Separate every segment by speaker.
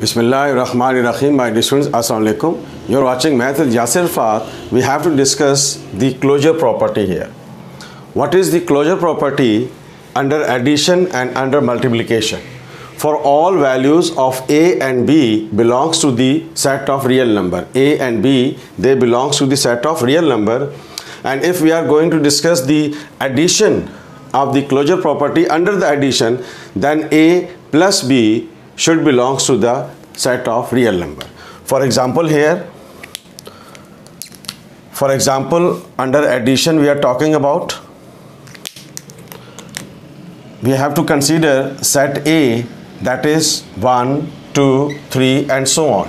Speaker 1: Bismillahirrahmanirrahim, my dear students, Assalamu alaikum. You're watching Math with Yasir Arafat. We have to discuss the closure property here. What is the closure property under addition and under multiplication? For all values of a and b belongs to the set of real number. a and b, they belongs to the set of real number. And if we are going to discuss the addition of the closure property under the addition, then a plus b should belongs to the set of real number. For example here, for example under addition we are talking about we have to consider set A that is 1, 2, 3 and so on.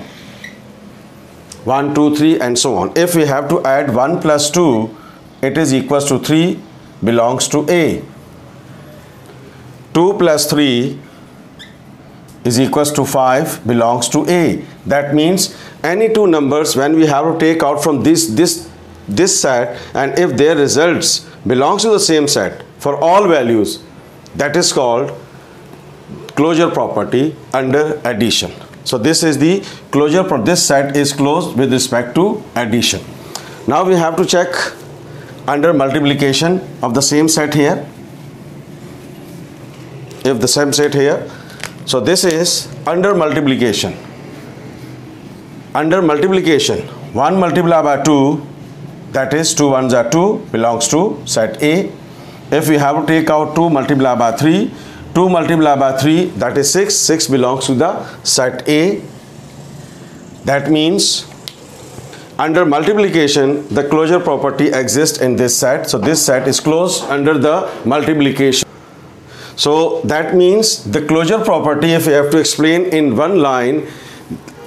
Speaker 1: 1, 2, 3 and so on. If we have to add 1 plus 2 it is equals to 3 belongs to A. 2 plus 3 is equals to 5 belongs to A. That means any two numbers when we have to take out from this this this set and if their results belongs to the same set for all values that is called closure property under addition. So this is the closure for this set is closed with respect to addition. Now we have to check under multiplication of the same set here. If the same set here so this is under multiplication. Under multiplication, 1 multiplied by 2, that is 2 ones are 2, belongs to set A. If we have to take out 2 multiplied by 3, 2 multiplied by 3, that is 6, 6 belongs to the set A. That means under multiplication, the closure property exists in this set. So this set is closed under the multiplication. So that means the closure property, if you have to explain in one line,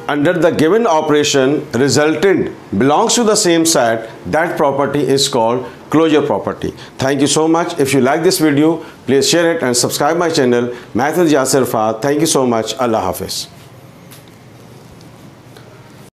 Speaker 1: under the given operation resultant belongs to the same set, that property is called closure property. Thank you so much. If you like this video, please share it and subscribe my channel, Math with Yasir Arafat. Thank you so much. Allah Hafiz.